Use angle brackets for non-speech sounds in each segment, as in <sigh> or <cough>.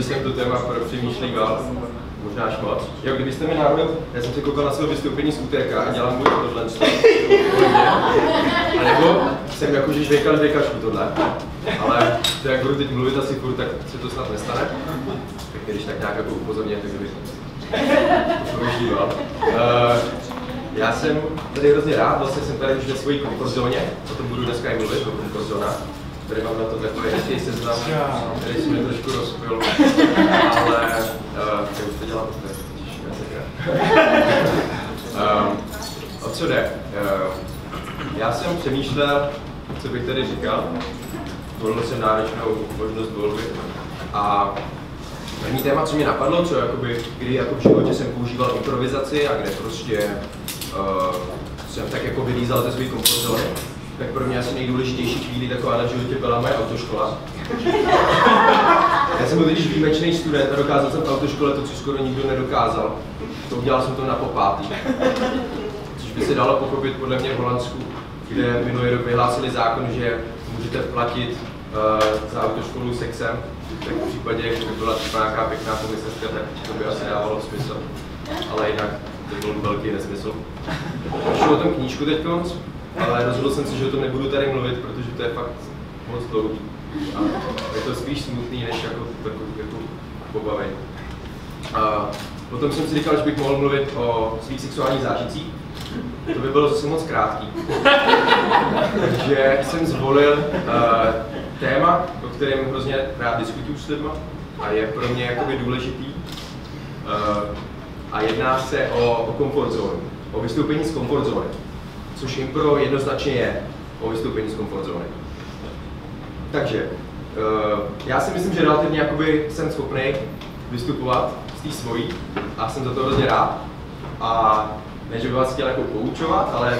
že jsem to téma přemýšlíval, možná až moc. Jo, kdybyste mi náhodou, já jsem se koukal na své vystoupení z a dělám buď tohle, a nebo jsem jako, že žvejkal žvejkačku tohle, ale to jak budu teď mluvit asi furt, tak se to snad nestane. Tak když tak nějak jako upozorněte, kdyby používal. Uh, já jsem tady hrozně rád, vlastně jsem tady už ve svojí komfortzóně, o tom budu dneska i mluvit, o komfortzóna. Tady mám na to takový hezký seznam, který jsme trošku rozpil, ale uh, já už to dělám, to je um, O co jde? Uh, já jsem přemýšlel, co bych tady říkal, volil jsem náročnou možnost volby. A První téma, co mě napadlo, co jakoby, kdy jako v životě jsem používal improvizaci a kde prostě uh, jsem tak jako vylízal ze své komfortzóny, tak pro mě asi nejdůležitější chvíli taková na životě byla moje autoškola. Já jsem byl totiž výjimečný student a dokázal jsem v autoškole to, co skoro nikdo nedokázal. To udělal jsem to na popátý. Což by se dalo pochopit podle mě v Holandsku, kde minulý rok vyhlásili zákon, že můžete platit uh, za autoškolu sexem, tak v případě, kdyby byla třeba nějaká pěkná komisařka, tak to by asi dávalo smysl. Ale jinak to byl velký nesmysl. Šlo o tom knížku teď, ale rozhodl jsem se, že o tom nebudu tady mluvit, protože to je fakt moc dlouhý. A je to spíš smutný, než jako, jako, jako pobavení. A potom jsem si říkal, že bych mohl mluvit o svých sexuálních zážitcích. To by bylo zase moc krátký. Takže jsem zvolil uh, téma, o kterém hrozně rád diskutuju s lidmi a je pro mě jakoby důležitý. Uh, a jedná se o, o comfort zone, o vystoupení z comfort zóny, což impro jednoznačně je o vystoupení z comfort zóny. Takže, uh, já si myslím, že relativně jakoby jsem schopný vystupovat z té svojí a jsem za to hrozně rád. A ne, že bych vás chtěl jako poučovat, ale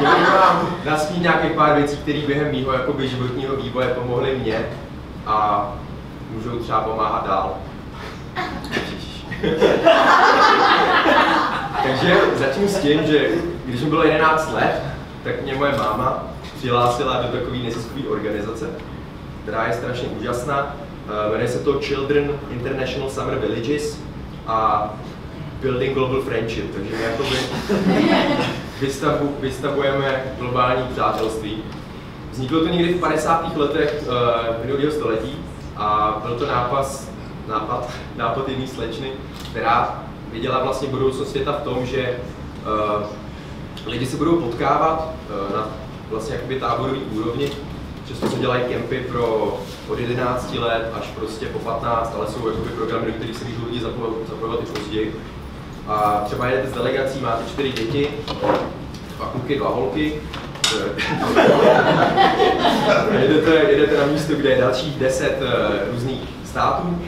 že bych vám nastínit nějakých pár věcí, které během mýho jakoby, životního vývoje pomohly mě a můžou třeba pomáhat dál. <laughs> Takže začnu s tím, že když mi bylo 11 let, tak mě moje máma přihlásila do takové neziskové organizace, která je strašně úžasná. Eh, jmenuje se to Children International Summer Villages a Building Global Friendship, takže my jakoby vystavu, vystavujeme globální přátelství. Vzniklo to někdy v 50. letech uh, minulého století a byl to nápas, nápad, nápad jedné slečny, která viděla vlastně budoucnost světa v tom, že uh, lidi se budou potkávat uh, na vlastně jakoby táborový úrovni. Často se dělají kempy pro od 11 let až prostě po 15, ale jsou jakoby programy, do kterých se můžou lidi zapojovat i později. A třeba jedete s delegací, máte čtyři děti, dva kluky, dva holky, <laughs> jedete, jedete na místo, kde je dalších 10 uh, různých států,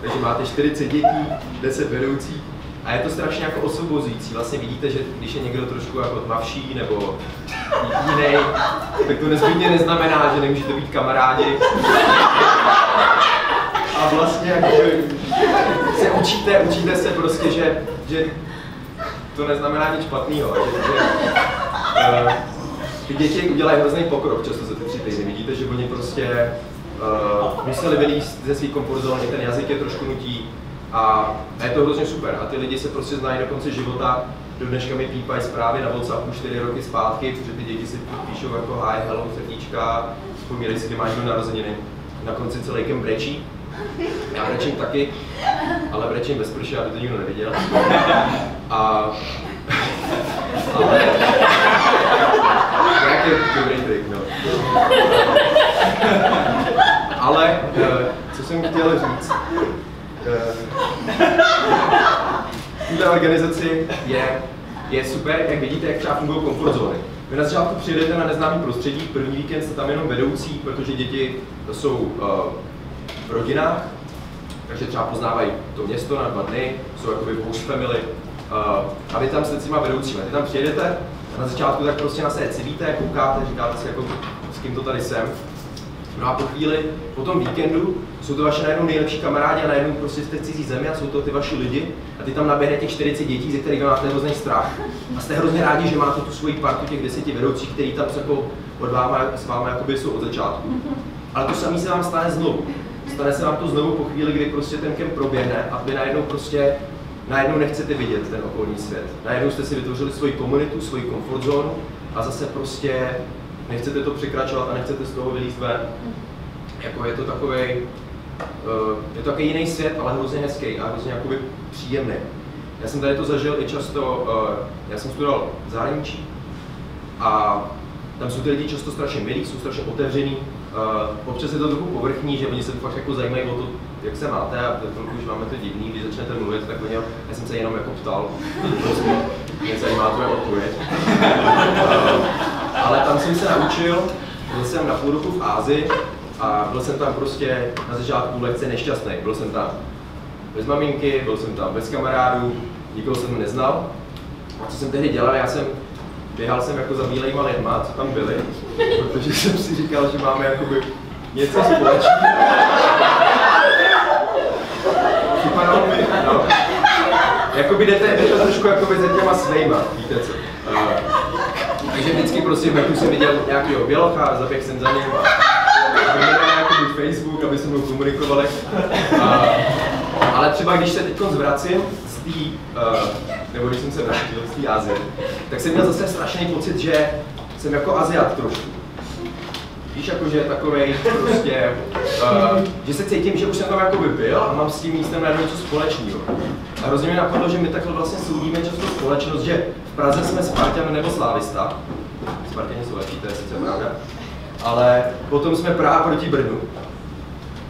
takže máte 40 dětí, 10 vedoucích a je to strašně jako osvobozující. Vlastně vidíte, že když je někdo trošku jako tmavší nebo jiný, tak to nezbytně neznamená, že nemůžete být kamarádi. A vlastně jako, se učíte, učíte se prostě, že, že to neznamená nic špatného. Že, že, uh, ty děti udělají hrozný pokrok často za ty tři týdny. Vidíte, že oni prostě uh, museli vylízt ze svých komfortzóny, ten jazyk je trošku nutí, a je to hrozně super. A ty lidi se prostě znají do konce života. Do dneška mi pípají zprávy na WhatsAppu 4 roky zpátky, protože ty děti si píšou jako hi, hello, srdíčka, vzpomínají si, kdy máš narozeniny. Na konci celý kem brečí. Já brečím taky, ale brečím bez prše, aby to nikdo neviděl. A... ale... Nějaký dobrý trik, no. Eh, jsem chtěl říct, Tuhle organizaci je, je super, jak vidíte, jak třeba fungují komfort zóny. Vy na začátku přijedete na neznámý prostředí, první víkend jste tam jenom vedoucí, protože děti jsou uh, v rodinách, takže třeba poznávají to město na dva dny, jsou jakoby host family, uh, a vy tam s těma vedoucími. Vy tam přijedete na začátku tak prostě na sebe civíte, koukáte, říkáte si jako, s kým to tady jsem. No a po chvíli, po tom víkendu, jsou to vaše najednou nejlepší kamarádi a najednou prostě jste v cizí zemi a jsou to ty vaši lidi a ty tam naběhne těch 40 dětí, ze kterých máte hrozný strach. A jste hrozně rádi, že máte tu svoji partu těch deseti vedoucích, který tam jako od váma, s váma jakoby jsou od začátku. Ale to samé se vám stane znovu. stane se vám to znovu po chvíli, kdy prostě ten kemp proběhne a vy najednou prostě najednou nechcete vidět ten okolní svět. Najednou jste si vytvořili svoji komunitu, svoji komfort zónu a zase prostě nechcete to překračovat a nechcete z toho vylízt ven. Jako je to takový, uh, je to takový jiný svět, ale hrozně hezký a hrozně jakoby příjemný. Já jsem tady to zažil i často, uh, já jsem studoval v zahraničí a tam jsou ty lidi často strašně milí, jsou strašně otevření. Uh, občas je to trochu povrchní, že oni se fakt jako zajímají o to, jak se máte a chvilku už máme to divný, když začnete mluvit, tak oni, já jsem se jenom jako ptal, <laughs> prostě mě zajímá to odpověď. <laughs> Ale tam jsem se naučil, byl jsem na půl roku v Ázii a byl jsem tam prostě na začátku lekce nešťastný. Byl jsem tam bez maminky, byl jsem tam bez kamarádů, nikoho jsem neznal. A co jsem tehdy dělal, já jsem běhal jsem jako za bílejma lidma, co tam byli, protože jsem si říkal, že máme jakoby něco společného. Připadalo mi, no. Jakoby jdete, jdete trošku jakoby za těma svejma, víte co. Uh, takže vždycky prostě, jak jsem viděl nějakého bělocha, zaběh jsem za ním a Facebook, aby se mnou komunikovali. Uh, ale třeba když se teď zvracím z té, uh, nebo když jsem se vrátil z té Azie, tak jsem měl zase strašný pocit, že jsem jako Aziat trošku. Víš, jako že takovej prostě, uh, že se cítím, že už jsem tam jako by byl a mám s tím místem něco společného. A hrozně mi napadlo, že my takhle vlastně soudíme často společnost, že v Praze jsme Spartan nebo Slávista. Spartani jsou lepší, to je sice pravda. Ale potom jsme Praha proti Brnu.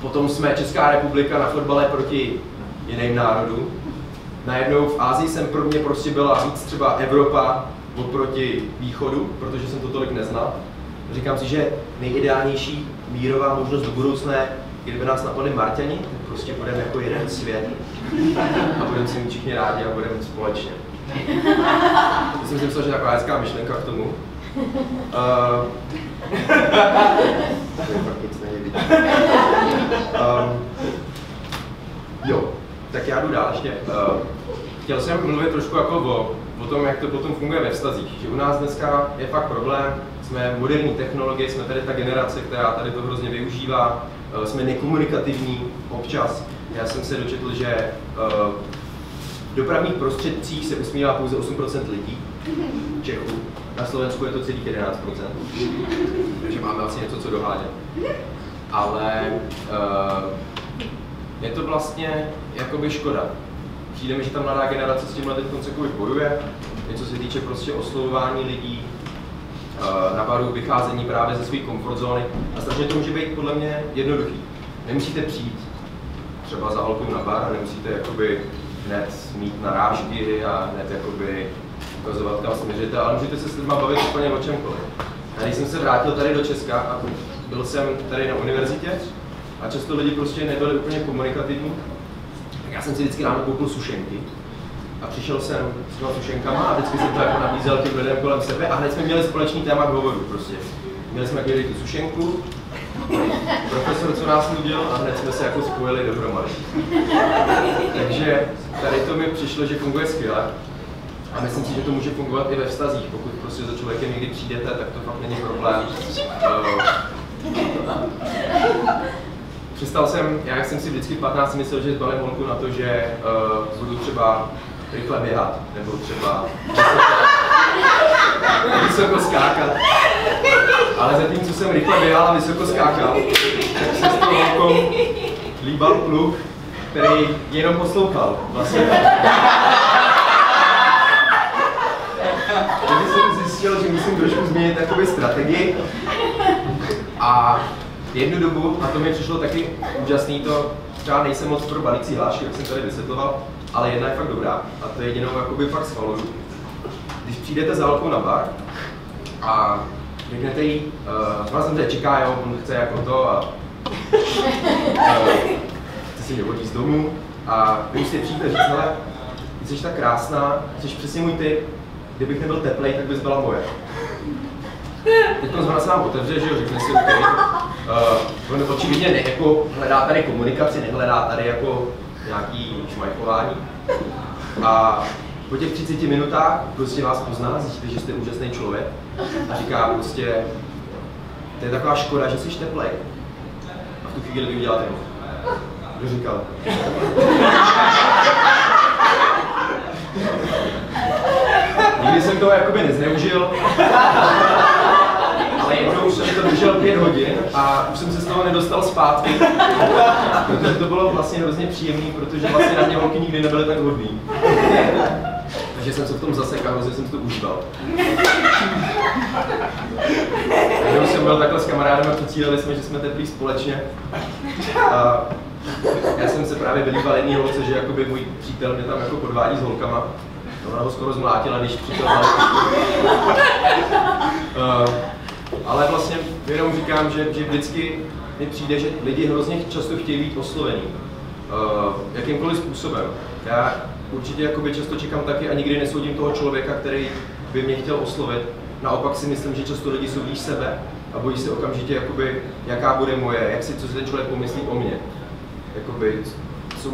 Potom jsme Česká republika na fotbale proti jiným národům. Najednou v Ázii jsem pro mě prostě byla víc třeba Evropa oproti východu, protože jsem to tolik neznal. Říkám si, že nejideálnější mírová možnost do budoucna je, kdyby nás napadli Marťani, tak prostě budeme jako jeden svět a budeme si mít všichni rádi a budeme společně. <laughs> To jsem si myslel, že taková hezká myšlenka k tomu. Uh, nic <laughs> um, jo, tak já jdu dál ještě. Uh, chtěl jsem mluvit trošku jako o, o tom, jak to potom funguje ve vztazích. Že u nás dneska je fakt problém, jsme moderní technologie, jsme tady ta generace, která tady to hrozně využívá, uh, jsme nekomunikativní občas. Já jsem se dočetl, že uh, dopravních prostředcích se usmívá pouze 8% lidí, Čechů, na Slovensku je to celých 11%, takže máme asi něco, co dohánět. Ale uh, je to vlastně jakoby škoda. Přijde mi, že ta mladá generace s tímhle teď jakoby bojuje, něco se týče prostě oslovování lidí, uh, na baru vycházení právě ze své komfort zóny a strašně to může být podle mě jednoduchý. Nemusíte přijít třeba za holkou na bar a nemusíte jakoby hned mít narážky a hned jakoby ukazovat, kam směříte, ale můžete se s lidmi bavit úplně o čemkoliv. A když jsem se vrátil tady do Česka a byl jsem tady na univerzitě a často lidi prostě nebyli úplně komunikativní, tak já jsem si vždycky ráno koupil sušenky a přišel jsem s těma sušenkama a vždycky jsem to jako nabízel těm lidem kolem sebe a hned jsme měli společný téma k hovoru prostě. Měli jsme jako tu sušenku, profesor, co nás nudil a hned jsme se jako spojili dohromady. Takže tady to mi přišlo, že funguje skvěle. A myslím si, že to může fungovat i ve vztazích. Pokud prostě za člověkem někdy přijdete, tak to fakt není problém. Uh, přestal jsem, já jsem si vždycky v 15 myslel, že zbalím holku na to, že uh, budu třeba rychle běhat, nebo třeba vysoko skákat. Ale zatímco jsem rychle běhal a vysoko skákal, tak se s tou holkou líbal kluk, který jenom poslouchal. Vlastně. Takže jsem zjistil, že musím trošku změnit jakoby strategii. A jednu dobu, a to mi přišlo taky úžasný, to třeba nejsem moc pro balící hlášky, jak jsem tady vysvětloval, ale jedna je fakt dobrá a to je jedinou jakoby fakt schvaluju. Když přijdete za holkou na bar a řeknete jí, uh, vás tam čeká, jo, on chce jako to a uh, chce si vodit z domu a vy si přijďte říct, ty jsi tak krásná, jsi přesně můj typ, kdybych nebyl teplej, tak bys byla moje. Teď to zrovna se nám otevře, že jo, řekne si, okay, uh, on očividně ne, jako hledá tady komunikaci, nehledá tady jako nějaký šmajchování. A po těch 30 minutách prostě vás pozná, zjistíte, že jste úžasný člověk a říká prostě, to je taková škoda, že jsi teplej. Tu chvíli vy uděláte Kdo říkal? Nikdy jsem to jakoby nezneužil, ale jednou jsem to držel pět hodin a už jsem se z toho nedostal zpátky. Protože to bylo vlastně hrozně příjemný, protože vlastně na mě holky nikdy nebyly tak hodný. Takže jsem se v tom zasekal, hrozně jsem to užíval. Byl takhle s kamarádem a přecílili jsme, že jsme teplí společně. A já jsem se právě vylíval jedný holce, že jakoby můj přítel mě tam jako podvádí s holkama. Ona ho skoro zmlátila, když přítel uh, Ale vlastně jenom říkám, že, že vždycky mi přijde, že lidi hrozně často chtějí být oslovení. Uh, jakýmkoliv způsobem. Já určitě jakoby často čekám taky a nikdy nesoudím toho člověka, který by mě chtěl oslovit. Naopak si myslím, že často lidi jsou blíž sebe a bojí se okamžitě, jakoby, jaká bude moje, jak si, co si člověk pomyslí o mně. Jakoby, jsou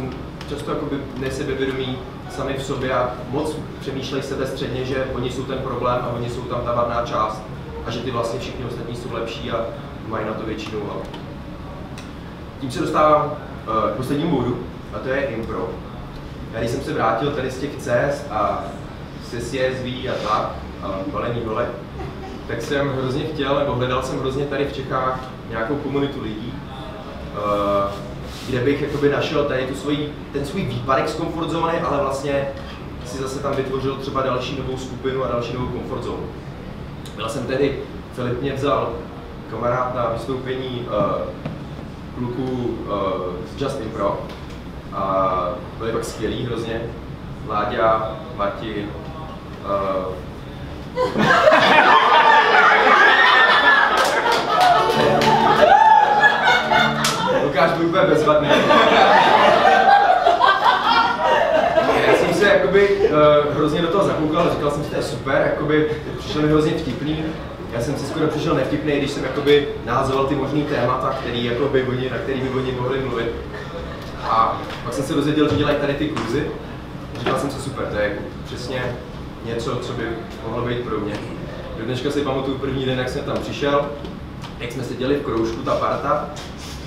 často jakoby nesebevědomí sami v sobě a moc přemýšlejí sebe středně, že oni jsou ten problém a oni jsou tam ta vadná část a že ty vlastně všichni ostatní jsou lepší a mají na to většinu. A tím se dostávám uh, k poslednímu bodu a to je impro. Já když jsem se vrátil tady z těch cest a se CSV a tak, balení hole, tak jsem hrozně chtěl, nebo hledal jsem hrozně tady v Čechách nějakou komunitu lidí, uh, kde bych jakoby našel tady tu svoji, ten svůj výpadek z comfort zóny, ale vlastně si zase tam vytvořil třeba další novou skupinu a další novou comfort zónu. Byl jsem tedy, Filip mě vzal kamarád na vystoupení uh, kluků uh, z Just Impro a byli pak skvělí hrozně. Láďa, Martin, uh, jakoby uh, hrozně do toho zakoukal, říkal jsem si, to je super, jakoby přišel mi hrozně vtipný. Já jsem si skoro přišel nevtipný, když jsem jakoby nahazoval ty možný témata, který, jakoby, oni, na který by oni mohli mluvit. A pak jsem se dozvěděl, že dělají tady ty kurzy. Říkal jsem si, super, to je jako přesně něco, co by mohlo být pro mě. Do dneška si pamatuju první den, jak jsem tam přišel, jak jsme seděli v kroužku, ta parta,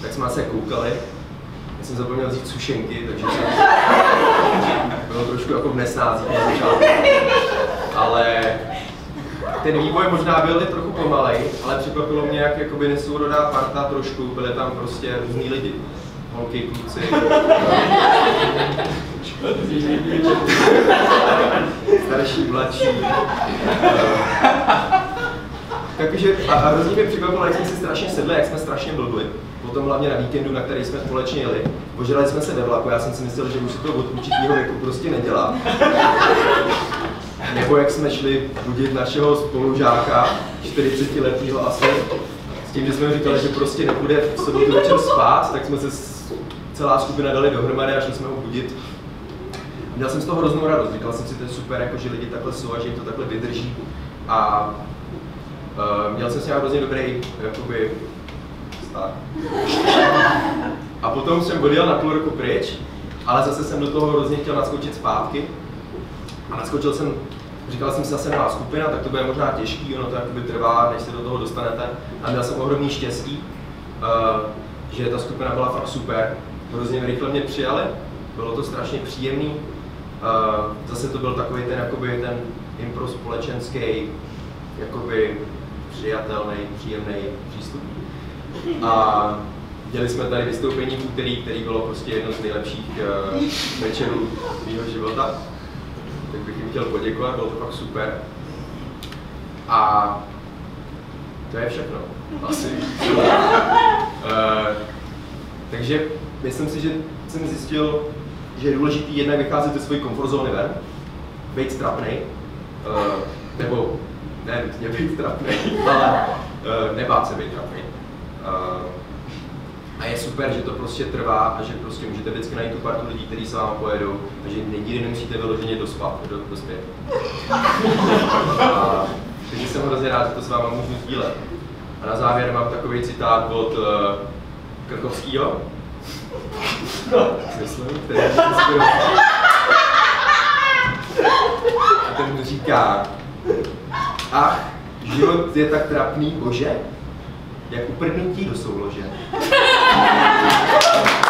tak jsme se koukali. Já jsem zapomněl vzít sušenky, takže jsem bylo trošku jako v nesnází na začátku. Ale ten vývoj možná byl i trochu pomalej, ale překvapilo mě, jak jakoby nesourodá parta trošku, byly tam prostě různý lidi. Holky, kluci. Starší, mladší. Takže a, a hrozně mě překvapilo, jak jsme si strašně sedli, jak jsme strašně blbli. Potom hlavně na víkendu, na který jsme společně jeli. Požrali jsme se ve vlaku, já jsem si myslel, že už se to od určitého věku prostě nedělá. <laughs> Nebo jak jsme šli budit našeho spolužáka, 40 letého asi, s tím, že jsme říkali, že prostě nepůjde v sobotu večer spát, tak jsme se celá skupina dali dohromady a šli jsme ho budit. Měl jsem z toho hroznou radost, říkal jsem si, to je super, jako, že lidi takhle jsou a že jim to takhle vydrží. A uh, měl jsem si nějak hrozně dobrý jakoby, stát. A potom jsem odjel na půl roku pryč, ale zase jsem do toho hrozně chtěl naskočit zpátky. A naskočil jsem, říkal jsem si zase nová skupina, tak to bude možná těžký, ono to jakoby trvá, než se do toho dostanete. A měl jsem ohromný štěstí, uh, že ta skupina byla fakt super. Hrozně rychle mě přijali, bylo to strašně příjemný. Uh, zase to byl takový ten, jakoby, ten impro společenský, jakoby přijatelný, příjemný přístup. A dělali jsme tady vystoupení v úterý, který bylo prostě jedno z nejlepších uh, večerů mého života. Tak bych jim chtěl poděkovat, bylo to fakt super. A to je všechno, asi. uh, <laughs> takže myslím si, že jsem zjistil, že je důležité jednak vycházet ze své komfort zóny ven, být strapný, uh, nebo ne nutně být trapný, <laughs> ale uh, nebát se být trapný. Uh, a je super, že to prostě trvá a že prostě můžete vždycky najít tu partu lidí, kteří se vám pojedou, takže nikdy nemusíte vyloženě dospat, do, dospět. a, takže jsem hrozně rád, že to s váma můžu sdílet. A na závěr mám takový citát od uh, Krkovského, myslím, který A ten říká, Ach, život je tak trapný, bože, jak uprdnutí do soulože. <laughs>